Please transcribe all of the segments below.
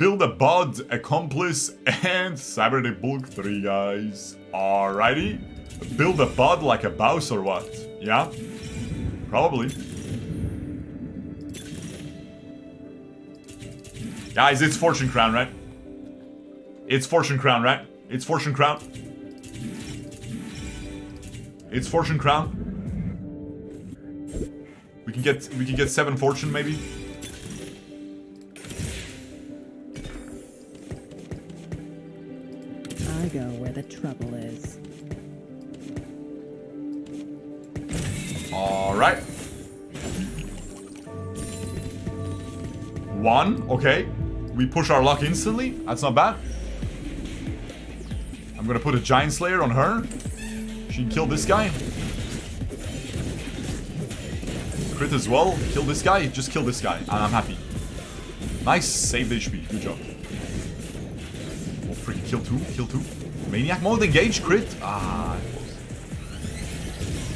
Build a Bud, Accomplice, and Cybernetic Bulk 3, guys. Alrighty. Build a Bud like a Bouse or what? Yeah? Probably. Guys, it's Fortune Crown, right? It's Fortune Crown, right? It's Fortune Crown. It's Fortune Crown. We can get we can get seven fortune maybe. Go where the trouble is. All right. One, okay. We push our luck instantly. That's not bad. I'm gonna put a Giant Slayer on her. She can kill this guy. Crit as well. Kill this guy. Just kill this guy. And I'm happy. Nice. Saved HP. Good job. Oh, freaking kill two. Kill two. Maniac mode engage. Crit. Ah.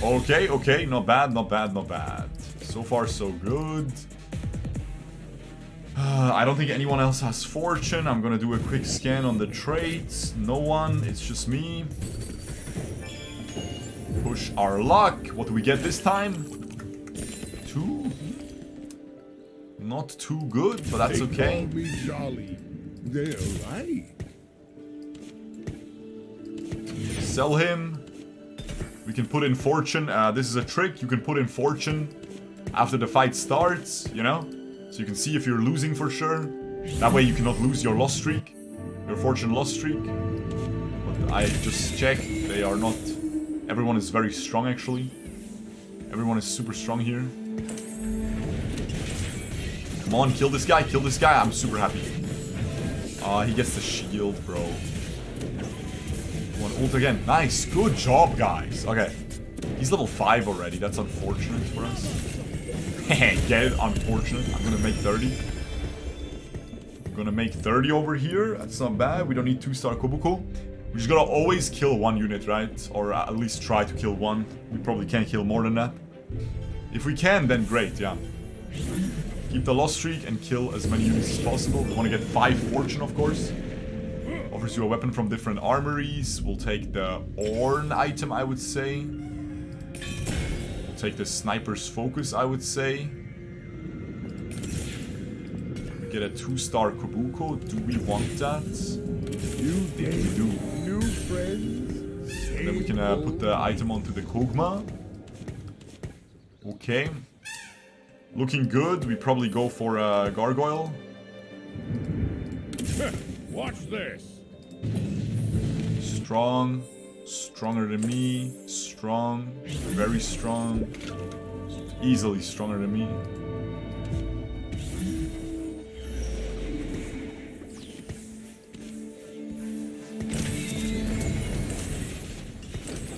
Okay, okay. Not bad, not bad, not bad. So far, so good. Uh, I don't think anyone else has fortune. I'm gonna do a quick scan on the traits. No one. It's just me. Push our luck. What do we get this time? Two? Not too good, but that's okay. They're right. Sell him. We can put in fortune. Uh, this is a trick. You can put in fortune after the fight starts, you know? So you can see if you're losing for sure. That way you cannot lose your loss streak. Your fortune loss streak. But I just checked. They are not... Everyone is very strong, actually. Everyone is super strong here. Come on, kill this guy, kill this guy. I'm super happy. Ah, he gets the shield, bro. One ult again. Nice. Good job, guys. Okay. He's level 5 already. That's unfortunate for us. Get it? Unfortunate. I'm gonna make 30. I'm gonna make 30 over here. That's not bad. We don't need 2-star Kobuko. We just gotta always kill one unit, right? Or at least try to kill one. We probably can't kill more than that. If we can, then great, yeah. Keep the loss streak and kill as many units as possible. We want to get 5 fortune, of course. Offers you a weapon from different armories. We'll take the Ornn item, I would say. We'll take the Sniper's Focus, I would say. We get a 2-star Kobuko. Do we want that? You we gain do. new friends. And then we can uh, put the item onto the Kog'Maw. Okay. Looking good. We probably go for a Gargoyle. Watch this. Strong. Stronger than me. Strong. Very strong. Easily stronger than me.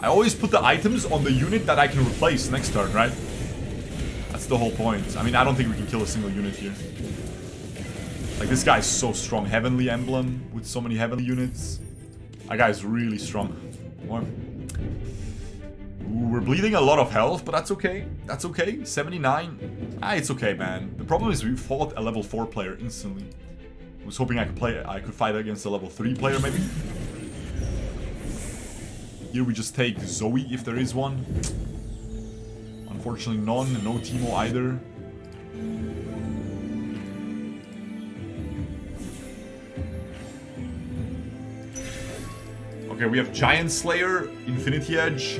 I always put the items on the unit that I can replace next turn, right? That's the whole point. I mean, I don't think we can kill a single unit here. Like, this guy's so strong. Heavenly Emblem with so many heavenly units. That guy's really strong. Ooh, we're bleeding a lot of health, but that's okay. That's okay. 79. Ah, it's okay, man. The problem is we fought a level 4 player instantly. I was hoping I could play I could fight against a level 3 player maybe. Here we just take Zoe if there is one. Unfortunately none, no Teemo either. Okay, we have Giant Slayer, Infinity Edge,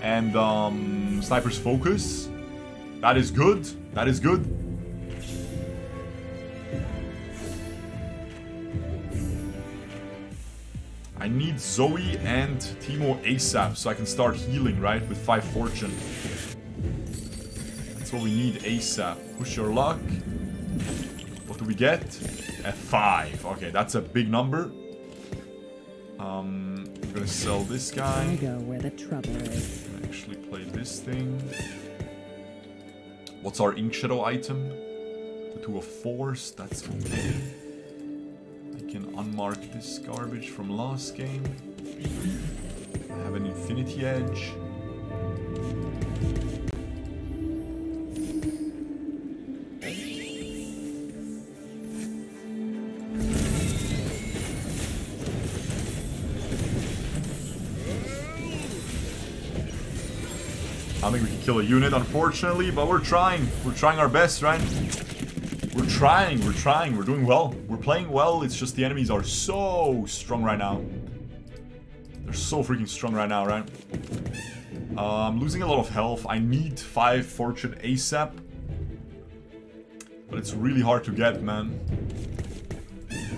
and um, Sniper's Focus. That is good. That is good. I need Zoe and Teemo ASAP so I can start healing, right? With 5 fortune. That's what we need ASAP. Push your luck. What do we get? A 5. Okay, that's a big number. Um, I'm gonna sell this I guy. go where the trouble is. Actually play this thing. What's our Inkshadow item? Tattoo of Force, that's okay. I can unmark this garbage from last game. I have an Infinity Edge. Kill a unit, unfortunately, but we're trying. We're trying our best, right? We're trying, we're trying, we're doing well. We're playing well, it's just the enemies are so strong right now. They're so freaking strong right now, right? Uh, I'm losing a lot of health. I need 5 fortune ASAP. But it's really hard to get, man.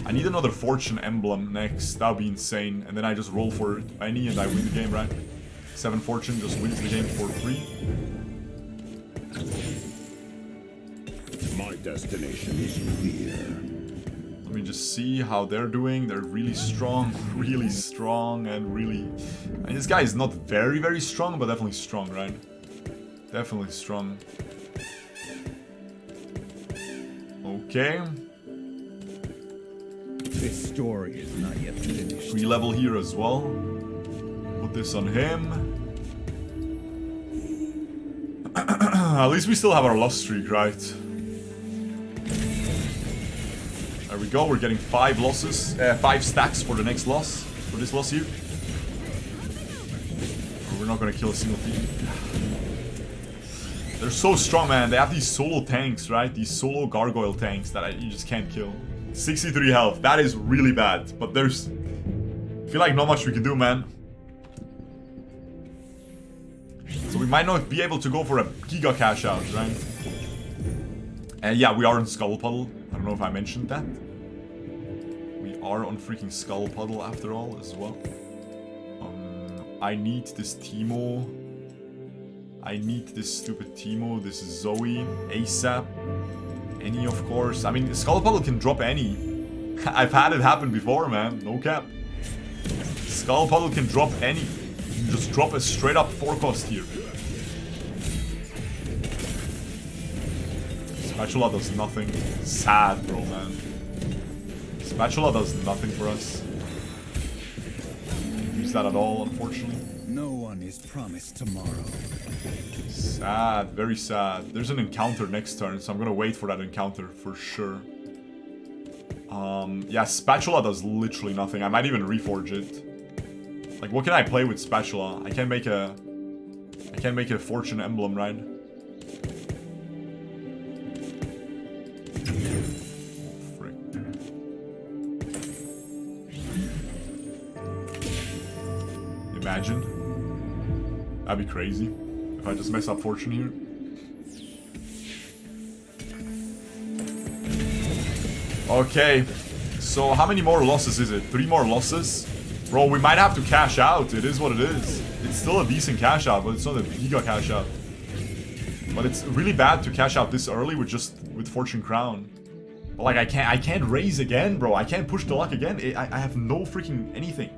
I need another fortune emblem next. That would be insane. And then I just roll for Annie and I win the game, right? 7 fortune just wins the game for free. My destination is clear. Let me just see how they're doing. They're really strong, really strong, and really... I mean, this guy is not very, very strong, but definitely strong, right? Definitely strong. Okay. This story is not yet finished. Free level here as well. This on him. At least we still have our loss streak, right? There we go, we're getting five losses, uh, five stacks for the next loss, for this loss here. We're not gonna kill a single team. They're so strong, man. They have these solo tanks, right? These solo gargoyle tanks that I, you just can't kill. 63 health. That is really bad. But there's... I feel like not much we can do, man. We might not be able to go for a Giga cash out, right? And yeah, we are on Skull Puddle. I don't know if I mentioned that. We are on freaking Skull Puddle after all as well. Um, I need this Teemo. I need this stupid Teemo, this Zoe, ASAP. Annie, of course. I mean, Skull Puddle can drop Annie. I've had it happen before, man. No cap. Skull Puddle can drop Annie. Just drop a straight up 4 cost here. Spatula does nothing. Sad, bro, man. Spatula does nothing for us. Use that at all, unfortunately. No one is promised tomorrow. Sad, very sad. There's an encounter next turn, so I'm gonna wait for that encounter for sure. Um, yeah, Spatula does literally nothing. I might even reforge it. Like, what can I play with Spatula? I can't make a... I can't make a Fortune Emblem, right? Frick. Imagine. That'd be crazy. If I just mess up Fortune here. Okay. So how many more losses is it? Three more losses? Bro, we might have to cash out. It is what it is. It's still a decent cash out, but it's not a giga cash out. But it's really bad to cash out this early with just with Fortune Crown. But like I can't I can't raise again, bro. I can't push the luck again. I, I have no freaking anything.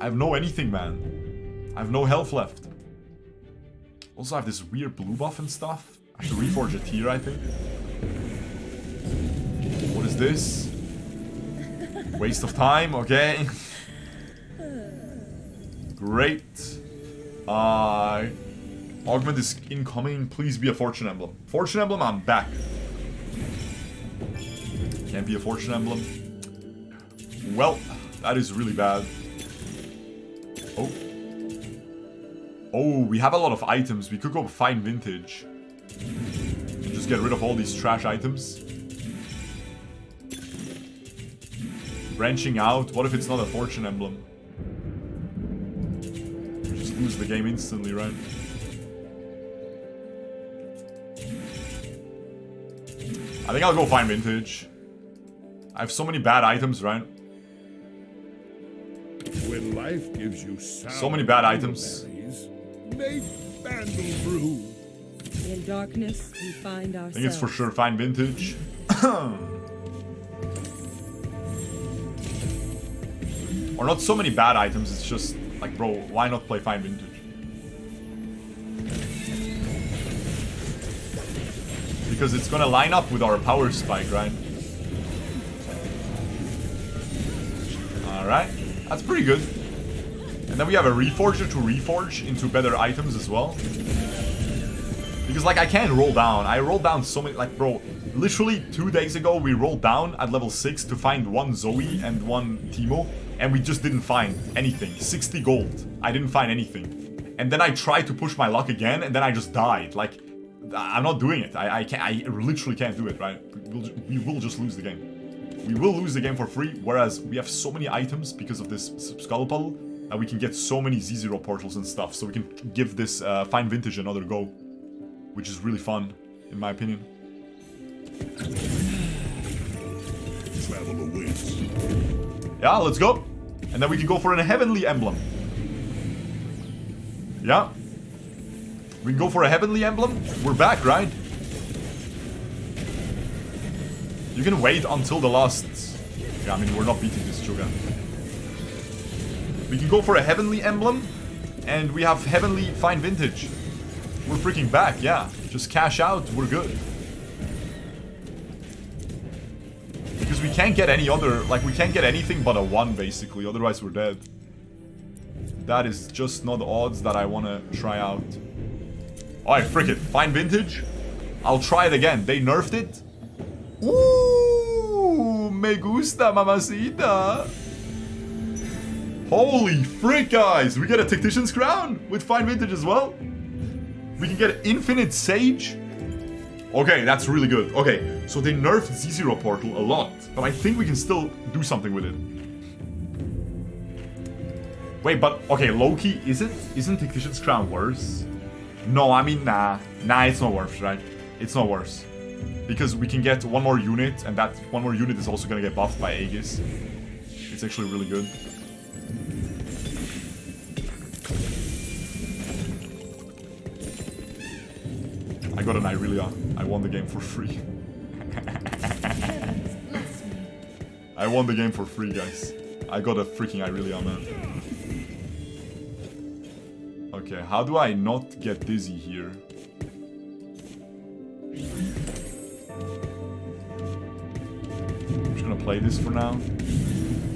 I have no anything, man. I have no health left. Also, I have this weird blue buff and stuff. I to reforge it here, I think. What is this? Waste of time, okay. Great. Uh, augment is incoming. Please be a fortune emblem. Fortune emblem, I'm back. Can't be a fortune emblem. Well, that is really bad. Oh. Oh, we have a lot of items. We could go fine vintage. Just get rid of all these trash items. Branching out. What if it's not a fortune emblem? We just lose the game instantly, right? I think I'll go fine vintage. I have so many bad items, right? When life gives you So many bad items. make bandle brew. In darkness, we find I think it's for sure fine vintage. or not so many bad items, it's just like, bro, why not play Fine vintage? Because it's gonna line up with our power spike, right? Alright, that's pretty good. And then we have a reforger to reforge into better items as well. Because, like, I can't roll down. I rolled down so many... Like, bro, literally two days ago, we rolled down at level 6 to find one Zoe and one Teemo. And we just didn't find anything. 60 gold. I didn't find anything. and then I tried to push my luck again, and then I just died. Like, I'm not doing it. I, I can't. I literally can't do it. Right? We'll, we will just lose the game. We will lose the game for free. Whereas we have so many items because of this skull puddle that we can get so many Zz'Rot portals and stuff. So we can give this uh, fine vintage another go, which is really fun, in my opinion. Travel awaits. Yeah, let's go. And then we can go for a heavenly emblem. Yeah. We can go for a heavenly emblem. We're back, right? You can wait until the last... Yeah, I mean, we're not beating this Cho'Gath. We can go for a heavenly emblem. And we have heavenly fine vintage. We're freaking back, yeah. Just cash out, we're good. We can't get any other, like we can't get anything but a 1 basically, otherwise we're dead. That is just not the odds that I want to try out. Alright, frick it. Fine vintage. I'll try it again. They nerfed it. Ooh, me gusta, mamacita. Holy frick, guys. We get a Tactician's Crown with fine vintage as well. We can get Infinite Sage. Okay, that's really good. Okay, so they nerfed Zz'Rot Portal a lot, but I think we can still do something with it. Wait, but okay, Loki, is it isn't Tactician's Crown worse? No, I mean nah. Nah, it's not worse, right? It's not worse. Because we can get one more unit, and that one more unit is also gonna get buffed by Aegis. It's actually really good. I got an Irelia. I won the game for free. I won the game for free, guys. I got a freaking Irelia, man. Okay, how do I not get dizzy here? I'm just gonna play this for now.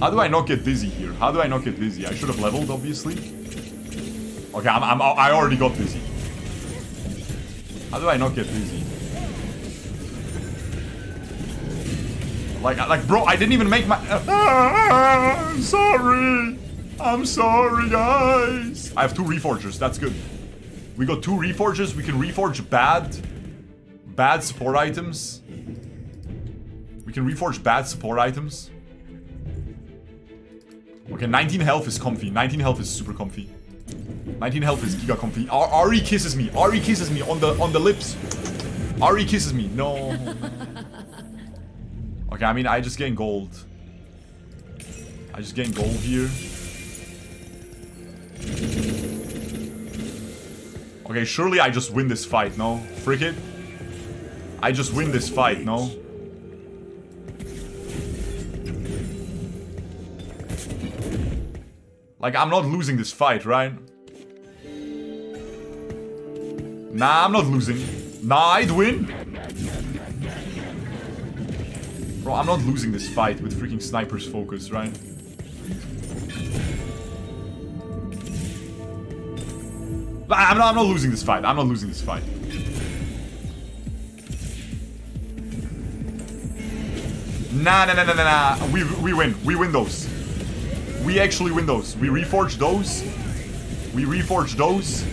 How do I not get dizzy here? How do I not get dizzy? I should have leveled, obviously. Okay, I'm, I'm, I already got dizzy. How do I not get dizzy? Like, like, bro, I didn't even make my. Ah, I'm sorry. I'm sorry, guys. I have two reforgers. That's good. We got two reforgers. We can reforge bad, bad support items. We can reforge bad support items. Okay, 19 health is comfy. 19 health is super comfy. 19 health is giga comfy. Ar Ahri kisses me. Ahri kisses me on the on the lips. Ahri kisses me. No. Okay, I mean, I just gain gold. I just gain gold here. Okay, surely I just win this fight, no? Frick it. I just win this fight, no? Like, I'm not losing this fight, right? Nah, I'm not losing. Nah, I'd win. Bro, I'm not losing this fight with freaking sniper's focus, right? I'm not, I'm not losing this fight. I'm not losing this fight. Nah, nah, nah, nah, nah, nah. We, we win. We win those. We actually win those. We reforge those. We reforge those.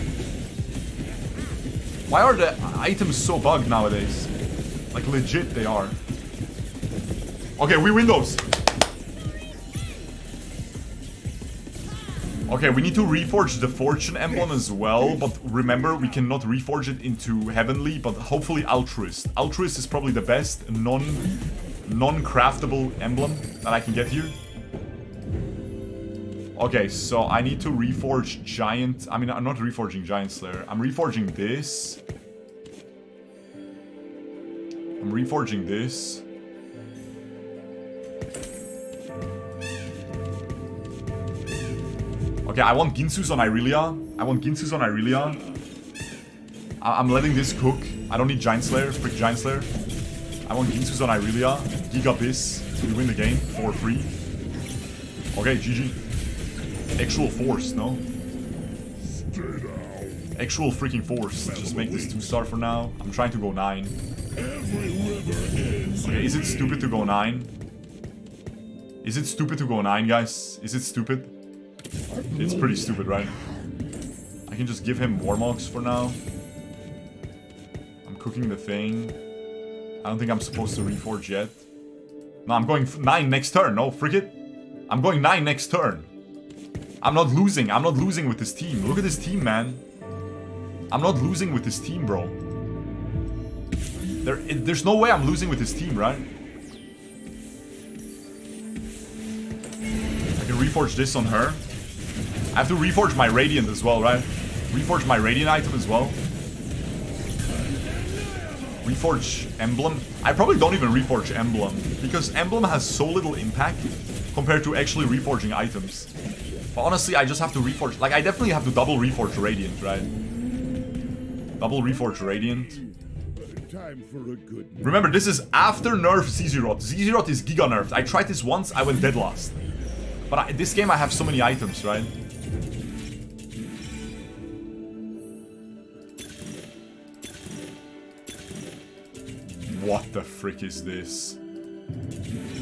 Why are the items so bugged nowadays? Like, legit, they are. Okay, we win those. Okay, we need to reforge the Fortune emblem as well, but remember, we cannot reforge it into Heavenly, but hopefully Altruist. Altruist is probably the best non, non-craftable emblem that I can get here. Okay, so I need to reforge Giant... I mean, I'm not reforging Giant Slayer. I'm reforging this. I'm reforging this. Okay, I want Guinsoo's on Irelia. I want Guinsoo's on Irelia. I I'm letting this cook. I don't need Giant Slayer. Frick Giant Slayer. I want Guinsoo's on Irelia. Giga Biss. We win the game for free. Okay, GG. Actual force, no? Actual freaking force. Just make this 2-star for now. I'm trying to go 9. Okay, is it stupid to go 9? Is it stupid to go 9, guys? Is it stupid? It's pretty stupid, right? I can just give him Warmog's for now. I'm cooking the thing. I don't think I'm supposed to reforge yet. No, I'm going 9 next turn. No, frick it. I'm going 9 next turn. I'm not losing. I'm not losing with this team. Look at this team, man. I'm not losing with this team, bro. There, there's no way I'm losing with this team, right? I can reforge this on her. I have to reforge my Radiant as well, right? Reforge my Radiant item as well. Reforge Emblem. I probably don't even reforge Emblem, because Emblem has so little impact compared to actually reforging items. But honestly, I just have to reforge. Like, I definitely have to double reforge Radiant, right? Double reforge Radiant. Remember, this is after nerf Zz'Rot. Zz'Rot is giga nerfed. I tried this once, I went dead last. But I, this game I have so many items, right? What the frick is this?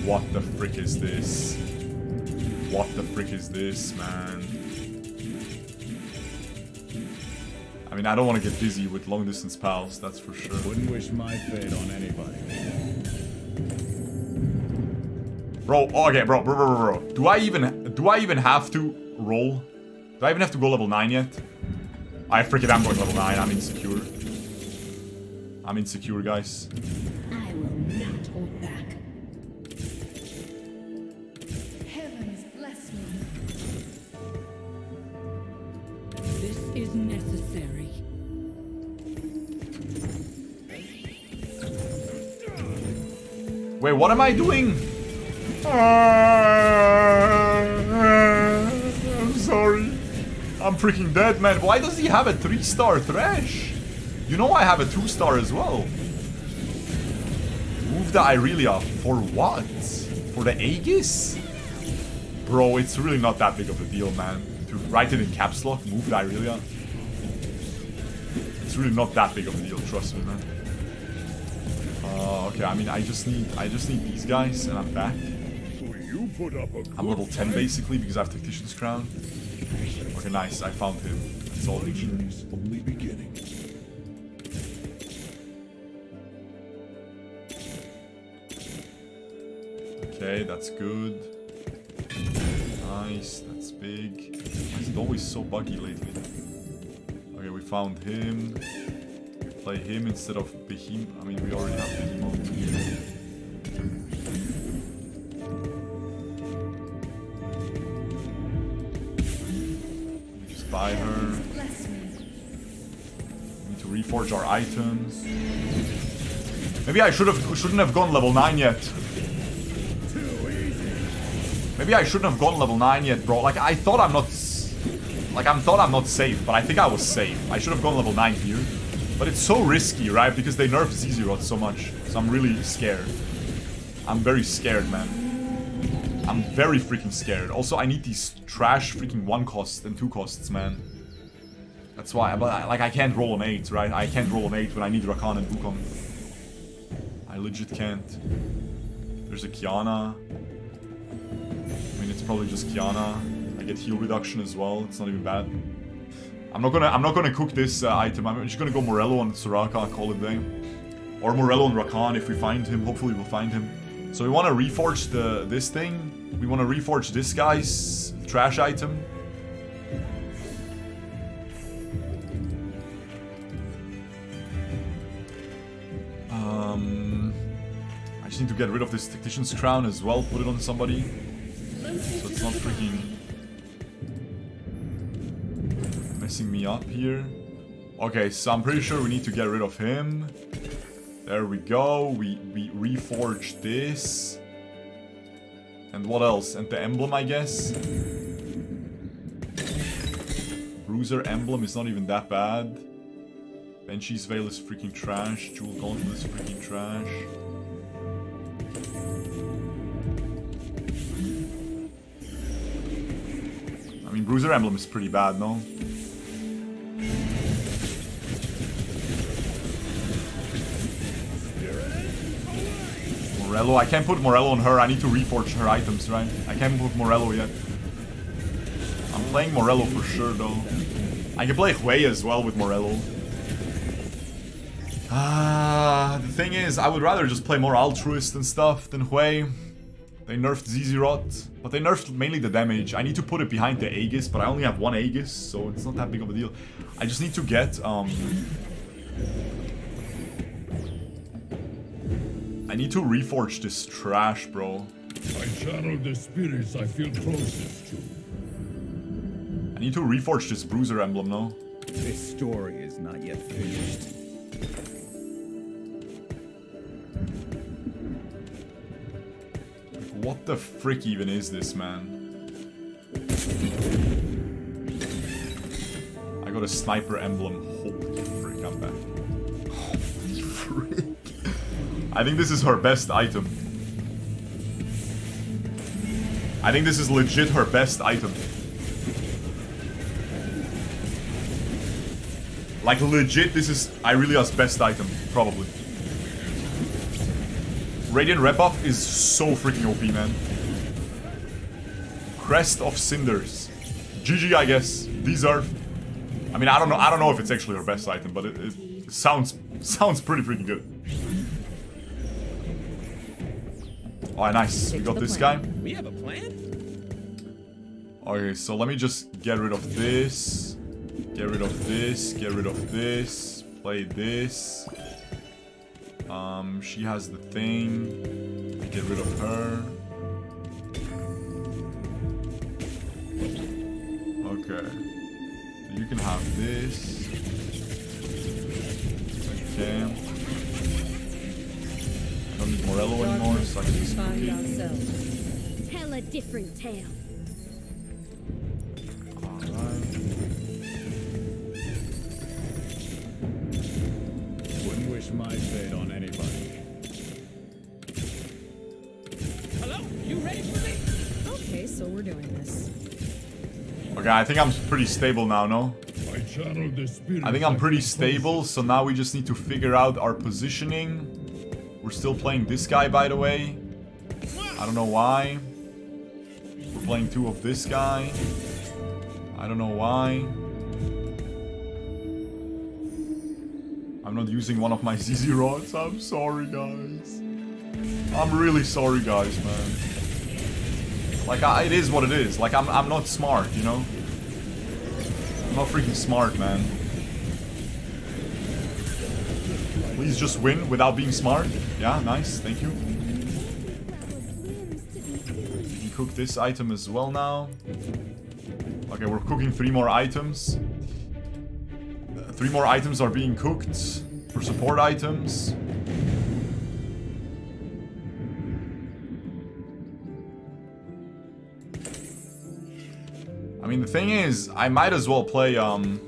What the frick is this? What the frick is this, man? I mean, I don't want to get busy with long distance pals, that's for sure. Wouldn't wish my fate on anybody. Bro, oh, okay, bro, bro, bro, bro, bro. Do I even, do I even have to roll? Do I even have to go level 9 yet? I freaking am going level 9, I'm insecure. I'm insecure, guys. I what am I doing? Uh, I'm sorry. I'm freaking dead, man. Why does he have a 3-star Thresh? You know I have a 2-star as well. Move the Irelia. For what? For the Aegis? Bro, it's really not that big of a deal, man. To write it in caps lock, move the Irelia. It's really not that big of a deal, trust me, man. Uh, okay, I mean, I just need, I just need these guys, and I'm back. So you put up a I'm level 10 basically because I have Tactician's Crown. Okay, nice. I found him. That's all only beginning. Okay, that's good. Nice. That's big. Why is it always so buggy lately? Okay, we found him. Play him instead of Behemoth. I mean, we already have Behemoth. Buy her. We need to reforge our items. Maybe I should have shouldn't have gone level 9 yet. Maybe I shouldn't have gone level 9 yet, bro. Like I thought I'm not like I'm thought I'm not safe, but I think I was safe. I should have gone level 9 here. But it's so risky, right? Because they nerf Zz'Rot so much. So I'm really scared. I'm very scared, man. I'm very freaking scared. Also, I need these trash freaking one costs and two costs, man. That's why, but I, like I can't roll an 8, right? I can't roll an 8 when I need Rakan and Wukong. I legit can't. There's a Qiyana. I mean, it's probably just Qiyana. I get heal reduction as well. It's not even bad. I'm not gonna. I'm not gonna cook this uh, item. I'm just gonna go Morello on Soraka. Call it day. Or Morello and Rakan if we find him. Hopefully we'll find him. So we want to reforge the this thing. We want to reforge this guy's trash item. Um, I just need to get rid of this tactician's crown as well. Put it on somebody. So it's not freaking messing me up here. Okay, so I'm pretty sure we need to get rid of him. There we go. We we reforged this. And what else? And the emblem, I guess. Bruiser emblem is not even that bad. Banshee's Veil is freaking trash. Jewel Gauntlet is freaking trash. I mean, Bruiser Emblem is pretty bad, no? Morello, I can't put Morello on her. I need to reforge her items, right? I can't put Morello yet. I'm playing Morello for sure, though. I can play Hwei as well with Morello. Ah, the thing is, I would rather just play more Altruist and stuff than Hwei. They nerfed Zz'Rot, but they nerfed mainly the damage. I need to put it behind the Aegis, but I only have one Aegis, so it's not that big of a deal. I just need to get, um... need to reforge this trash, bro. I channel the spirits I feel closest to. I need to reforge this Bruiser emblem, no? This story is not yet finished. What the frick even is this, man? I got a sniper emblem. Holy frick, I'm back. I think this is her best item. I think this is legit her best item. Like legit, this is Irelia's best item, probably. Radiant Rebuff is so freaking OP, man. Crest of Cinders. GG, I guess. Deserved. I mean, I don't know. I don't know if it's actually her best item, but it, it sounds sounds pretty freaking good. Alright, nice. We got this guy. We have a plan? Okay, so let me just get rid of this. Get rid of this. Get rid of this. Play this. Um, she has the thing. Get rid of her. Okay. You can have this. Okay. I don't need Morello anymore, so I can just Find cookie. ourselves. Tell a different tale. Alright. Wouldn't wish my fate on anybody. Hello? You ready for me? Okay, so we're doing this. Okay, I think I'm pretty stable now, no? I the I think I'm pretty stable, so now we just need to figure out our positioning. We're still playing this guy, by the way. I don't know why. We're playing two of this guy. I don't know why. I'm not using one of my Zz'Rots. I'm sorry, guys. I'm really sorry, guys, man. Like, I, it is what it is. Like, I'm, I'm not smart, you know? I'm not freaking smart, man. Just win without being smart. Yeah, nice. Thank you. We can cook this item as well now. Okay, we're cooking three more items. Uh, Three more items are being cooked for support items. I mean, the thing is, I might as well play, um...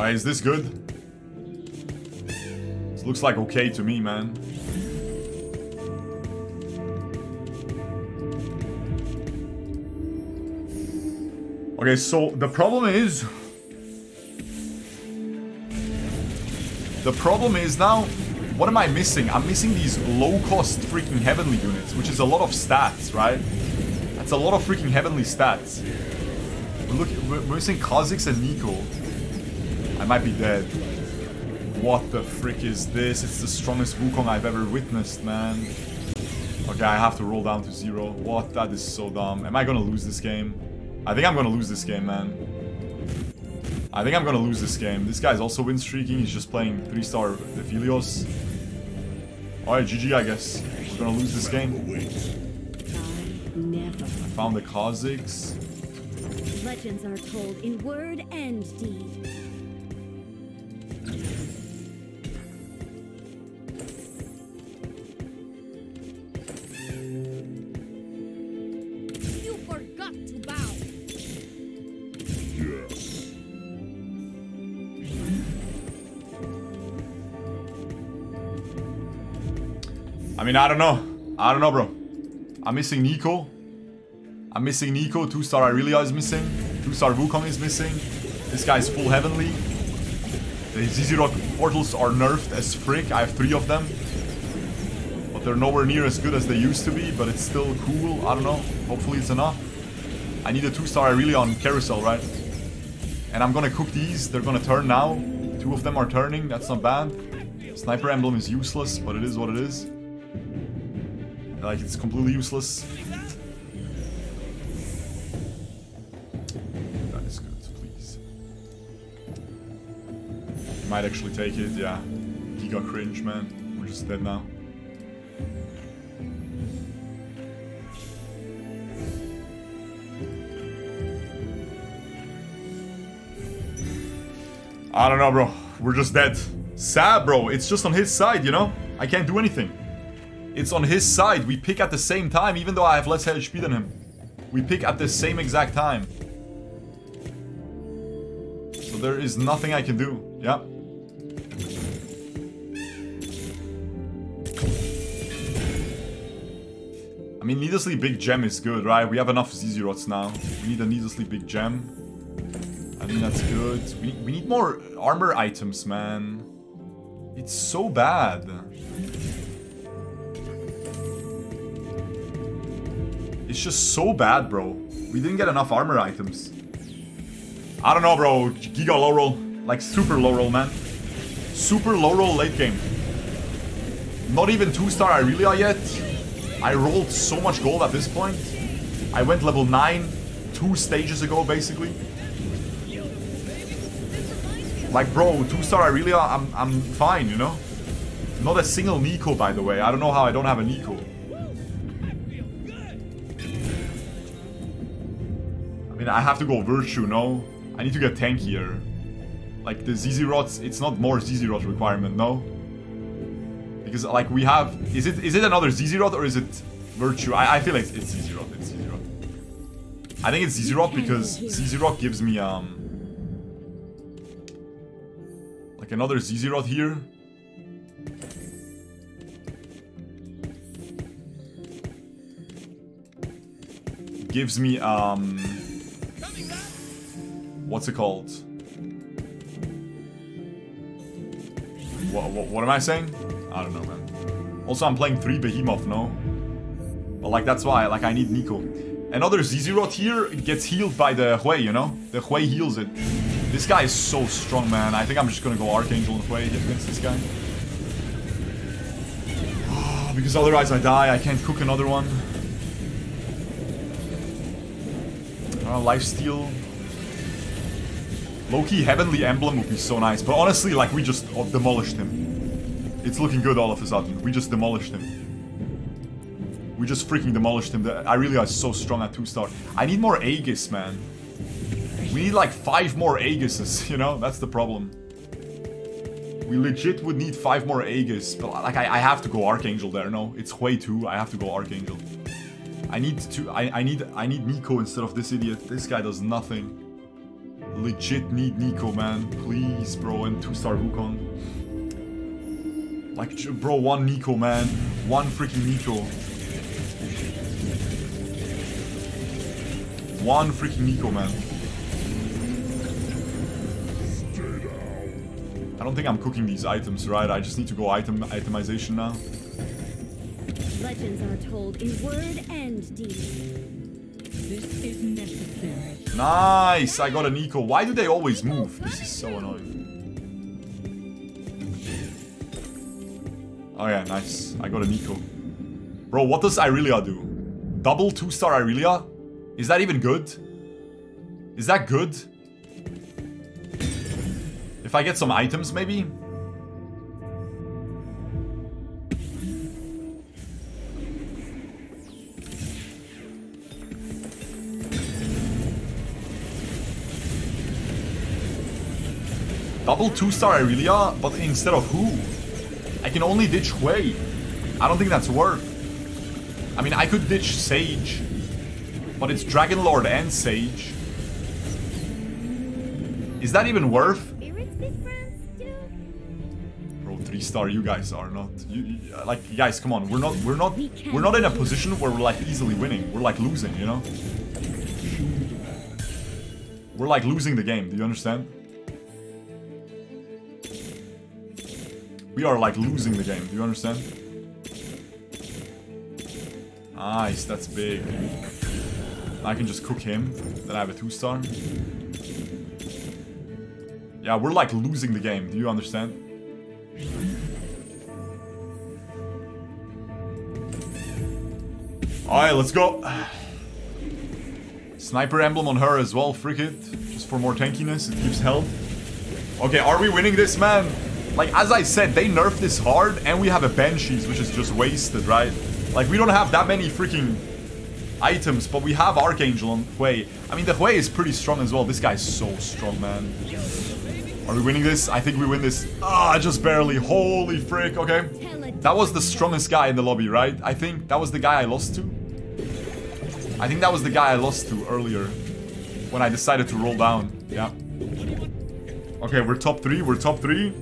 Alright, is this good? This looks like okay to me, man. Okay, so the problem is... The problem is now, what am I missing? I'm missing these low-cost freaking heavenly units, which is a lot of stats, right? That's a lot of freaking heavenly stats. We're, looking, we're missing Kha'Zix and Neeko. I might be dead. What the frick is this? It's the strongest Wukong I've ever witnessed, man. Okay, I have to roll down to zero. What? That is so dumb. Am I gonna lose this game? I think I'm gonna lose this game, man. I think I'm gonna lose this game. This guy's also win streaking. He's just playing 3-star Philios. Alright, GG, I guess. We're gonna lose this game. I. Found the Kha'Zix. Legends are told in word and deed. I mean, I don't know. I don't know, bro. I'm missing Neeko. I'm missing Neeko. Two star Irelia is missing. Two star Wukong is missing. This guy's full heavenly. The Zz'Rot portals are nerfed as frick. I have three of them. But they're nowhere near as good as they used to be, but it's still cool. I don't know. Hopefully it's enough. I need a 2-star really on Carousel, right? And I'm gonna cook these. They're gonna turn now. Two of them are turning. That's not bad. Sniper Emblem is useless, but it is what it is. Like, it's completely useless. That is good, please. Might actually take it, yeah. Giga cringe, man. We're just dead now. I don't know, bro. We're just dead. Sad, bro. It's just on his side, you know? I can't do anything. It's on his side. We pick at the same time, even though I have less HP than him. We pick at the same exact time. So there is nothing I can do. Yeah. I mean, needlessly big gem is good, right? We have enough Zz'Rots now. We need a needlessly big gem. I mean, that's good. We, we need more armor items, man. It's so bad. It's just so bad, bro. We didn't get enough armor items. I don't know, bro. Giga low roll. Like, super low roll, man. Super low roll late game. Not even 2-star Irelia yet. I rolled so much gold at this point. I went level 9 two stages ago, basically. Like, bro, two-star Irelia, I'm, I'm fine, you know? Not a single Neeko, by the way. I don't know how I don't have a Neeko. Mean, I have to go Virtue, no? I need to get tankier. Like, the Zz'Rots, it's not more Zz'Rot requirement, no? Because, like, we have... Is it is it another Zz'Rot or is it Virtue? I, I feel like it's, ZZ Zz'Rot, it's Zz'Rot. I think it's Zz'Rot because Zz'Rot gives me, um... Like another Zz'Rot here. Gives me, um... What's it called? What, what, what am I saying? I don't know, man. Also, I'm playing 3 Behemoth, no? But, like, that's why, like, I need Neeko. Another Zz'Rot here it gets healed by the Hwei, you know? The Hwei heals it. This guy is so strong, man. I think I'm just gonna go Archangel and Hwei against this guy. because otherwise I die. I can't cook another one. Uh, lifesteal. Loki Heavenly Emblem would be so nice. But honestly, like, we just demolished him. It's looking good all of a sudden. We just demolished him. We just freaking demolished him. I really are so strong at 2-star. I need more Aegis, man. We need like 5 more Aegises, you know? That's the problem. We legit would need 5 more Aegis. But like, I, I have to go Archangel there, no? It's way too. I have to go Archangel. I need to... I, I need I need Neeko instead of this idiot. This guy does nothing. Legit need Neeko, man. Please, bro. And 2-star Wukong. Like, bro, one Neeko, man. One freaking Neeko. One freaking Neeko, man. I don't think I'm cooking these items, right? I just need to go item itemization now. Legends are told in word and deed. This is necessary. Nice! I got a Neeko. Why do they always move? This is so annoying. Oh yeah, nice. I got a Neeko. Bro, what does Irelia do? Double 2-star Irelia? Is that even good? Is that good? If I get some items, maybe? Double 2-star Irelia, but instead of who? I can only ditch Hwei. I don't think that's worth. I mean, I could ditch Sage, but it's Dragon Lord and Sage. Is that even worth? Spirits be friends still? Bro, three star, you guys are not. You, you- like, guys, come on. We're not. We're not. We're not in a position where we're like easily winning. We're like losing, you know. We're like losing the game. Do you understand? We are like losing the game. Do you understand? Nice, that's big. I can just cook him. Then I have a two star. Yeah, we're like losing the game. Do you understand? Alright, let's go. Sniper emblem on her as well, frick it. Just for more tankiness, it gives health. Okay, are we winning this, man? Like, as I said, they nerfed this hard, and we have a Banshees, which is just wasted, right? Like, we don't have that many freaking items, but we have Archangel on Hwei. I mean, the Hwei is pretty strong as well. This guy's so strong, man. Are we winning this? I think we win this. Ah, I just barely. Holy frick, okay. That was the strongest guy in the lobby, right? I think that was the guy I lost to. I think that was the guy I lost to earlier. When I decided to roll down. Yeah. Okay, we're top three. We're top three.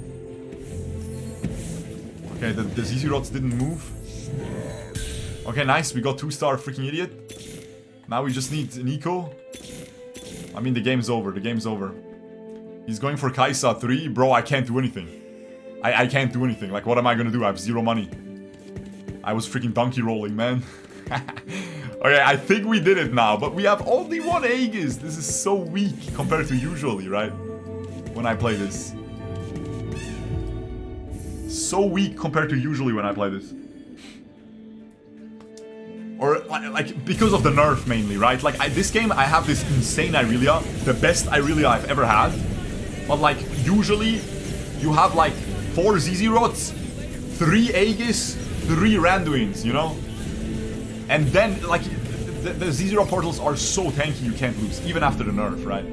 Okay, the, the Zz'Rots didn't move. Okay, nice. We got two-star freaking idiot. Now we just need Neeko. I mean, the game's over. The game's over. He's going for Kai'Sa 3. Bro, I can't do anything. I, I can't do anything. Like, what am I gonna do? I have zero money. I was freaking donkey rolling, man. okay, I think we did it now, but we have only one Aegis. This is so weak compared to usually, right? When I play this. So weak compared to usually when I play this. Or, like, because of the nerf mainly, right? Like, I, this game, I have this insane Irelia. The best Irelia I've ever had. But, like, usually, you have, like, four Zz'Rots, three Aegis, three Randuins, you know? And then, like, the, the portals are so tanky you can't lose, even after the nerf, right?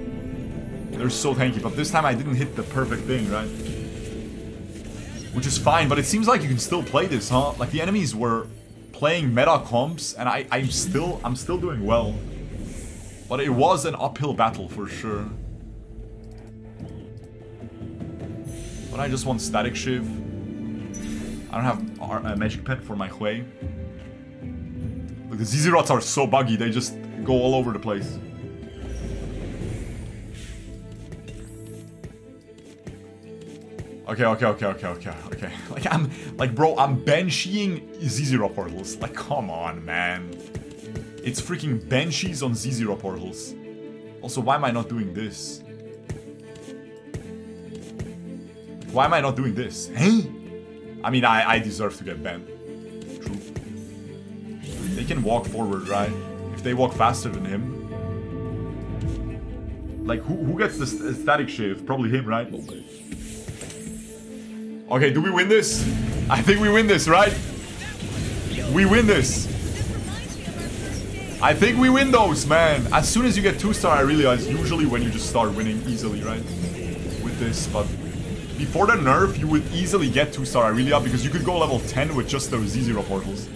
They're so tanky, but this time I didn't hit the perfect thing, right? Which is fine, but it seems like you can still play this, huh? Like, the enemies were playing meta comps, and I, I'm still, I'm still doing well. But it was an uphill battle for sure. But I just want Static Shiv. I don't have a Magic Pet for my Hwei. Look, the Zz'Rots are so buggy, they just go all over the place. Okay, okay, okay, okay, okay, okay. Like, I'm, like, bro, I'm Bansheeing Zz'Rot portals. Like, come on, man. It's freaking Banshees on Zz'Rot portals. Also, why am I not doing this? Why am I not doing this? Hey? I mean, I, I deserve to get banned. True. They can walk forward, right? If they walk faster than him. Like, who, who gets the st static Shiv? Probably him, right? Okay, do we win this? I think we win this, right? We win this. I think we win those, man. As soon as you get 2-star, I realize usually when you just start winning easily, right? With this, but before the nerf, you would easily get 2-star Irelia because you could go level 10 with just those Zz'Rot portals.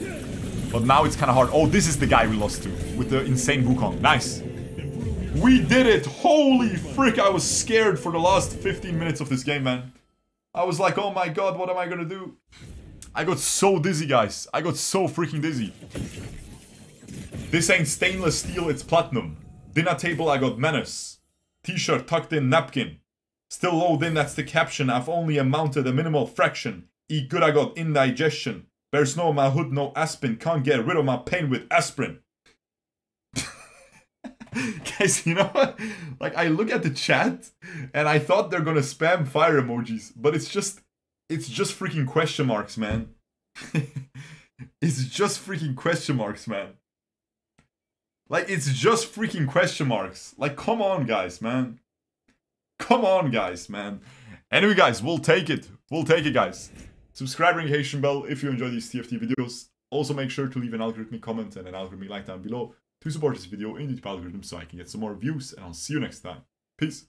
But now it's kind of hard. Oh, this is the guy we lost to with the insane Wukong. Nice. We did it! Holy frick, I was scared for the last 15 minutes of this game, man. I was like, oh my god, what am I gonna do? I got so dizzy, guys. I got so freaking dizzy. This ain't stainless steel, it's platinum. Dinner table, I got menace. T-shirt tucked in napkin. Still low in, that's the caption. I've only amounted a minimal fraction. Eat good, I got indigestion. Bear snow my hood, no aspirin. Can't get rid of my pain with aspirin. Guys, you know what? Like, I look at the chat, and I thought they're gonna spam fire emojis, but it's just, it's just freaking question marks, man. it's just freaking question marks, man. Like, it's just freaking question marks. Like, come on, guys, man. Come on, guys, man. Anyway, guys, we'll take it. We'll take it, guys. Subscribe, ring Haitian bell if you enjoy these TFT videos. Also, make sure to leave an algorithmic comment and an algorithmic like down below to support this video in the YouTube algorithm so I can get some more views, and I'll see you next time. Peace.